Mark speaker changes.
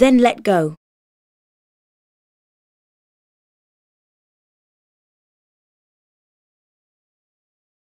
Speaker 1: then let go.